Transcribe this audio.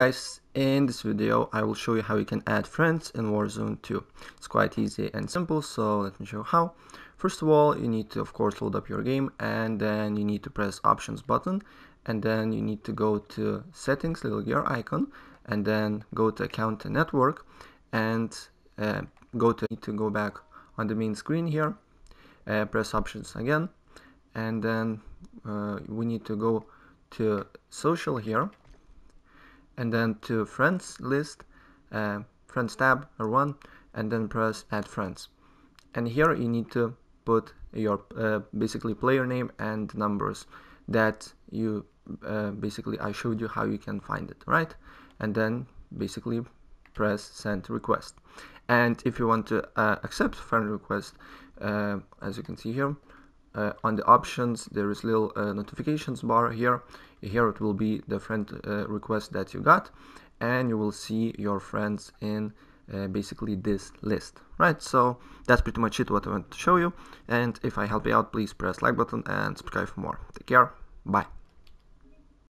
Guys, in this video I will show you how you can add friends in Warzone 2. It's quite easy and simple, so let me show how. First of all, you need to of course load up your game and then you need to press options button and then you need to go to settings, little gear icon and then go to account and network and uh, go to, need to go back on the main screen here, uh, press options again and then uh, we need to go to social here and then to friends list, uh, friends tab or one, and then press add friends. And here you need to put your uh, basically player name and numbers that you uh, basically I showed you how you can find it, right? And then basically press send request. And if you want to uh, accept friend request, uh, as you can see here, uh, on the options there is little uh, notifications bar here. Here it will be the friend uh, request that you got and you will see your friends in uh, basically this list right? So that's pretty much it what I want to show you. And if I help you out please press like button and subscribe for more. Take care. Bye